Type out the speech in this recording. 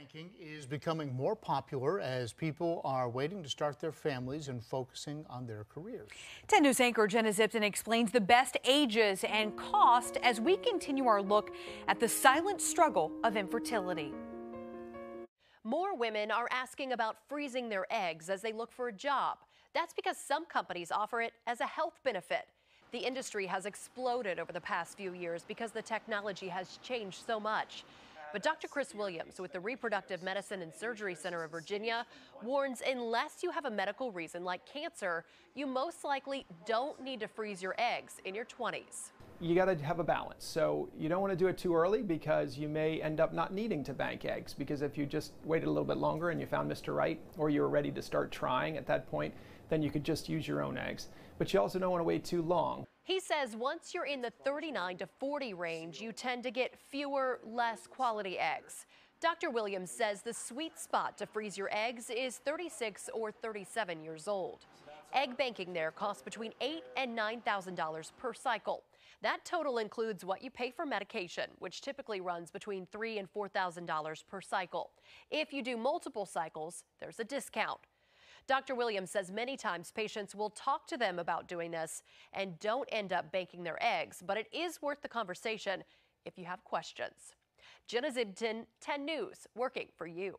banking is becoming more popular as people are waiting to start their families and focusing on their careers. 10 News anchor Jenna Zibton explains the best ages and cost as we continue our look at the silent struggle of infertility. More women are asking about freezing their eggs as they look for a job. That's because some companies offer it as a health benefit. The industry has exploded over the past few years because the technology has changed so much. But Dr. Chris Williams with the Reproductive Medicine and Surgery Center of Virginia warns unless you have a medical reason like cancer, you most likely don't need to freeze your eggs in your 20s. You got to have a balance. So you don't want to do it too early because you may end up not needing to bank eggs because if you just waited a little bit longer and you found Mr. Right or you were ready to start trying at that point, then you could just use your own eggs. But you also don't want to wait too long. He says once you're in the 39 to 40 range, you tend to get fewer, less quality eggs. Dr. Williams says the sweet spot to freeze your eggs is 36 or 37 years old. Egg banking there costs between eight and nine thousand dollars per cycle. That total includes what you pay for medication, which typically runs between three and four thousand dollars per cycle. If you do multiple cycles, there's a discount. Dr. Williams says many times patients will talk to them about doing this and don't end up banking their eggs, but it is worth the conversation if you have questions. Jenna Zibton, 10 News, working for you.